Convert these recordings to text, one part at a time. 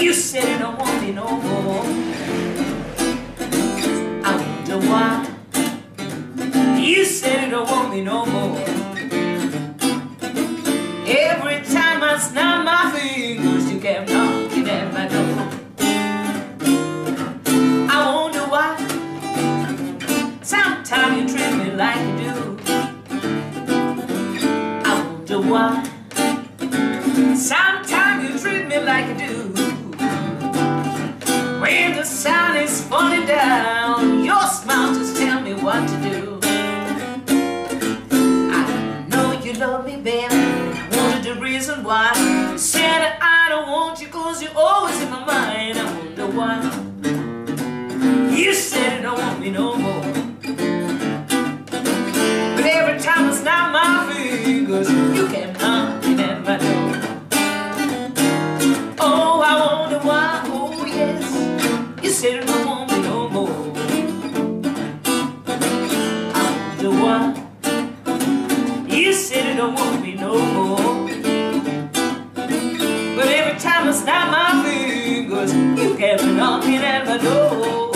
You said you don't want me no more. I wonder why. You said you don't want me no more. Every time I snap my fingers, you get knocking at my door. I wonder why. Sometimes you treat me like you do. I wonder why. Sometimes you treat me like you do. Why. You said I don't want you cause you're always in my mind. I wonder why. You said you don't want me no more. But every time I snap my fingers, you came knocking at my door. Oh, I wonder why. Oh, yes. You said you don't want me no more. I wonder why. You said you don't want me no more. Knocking at my door.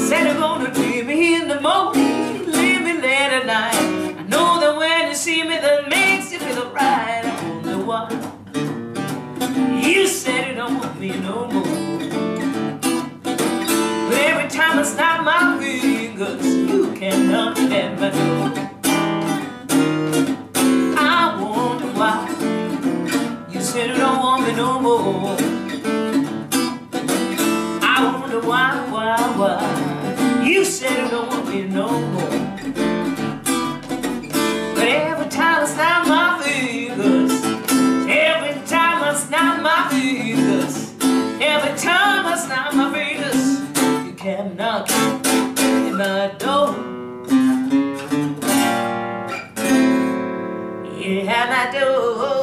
Said you're gonna leave me in the morning, leave me late at night. I know that when you see me, that makes you feel right. I wonder why. You said you don't want me no more. But every time I snap my fingers, you can knock at my door. I wonder why. You said you don't want me no more. Wonder why, why, why. You said you don't want me no more. But every time I snap my fingers, every time I snap my fingers, every time I snap my fingers, you kept knocking at my door. Yeah, my door.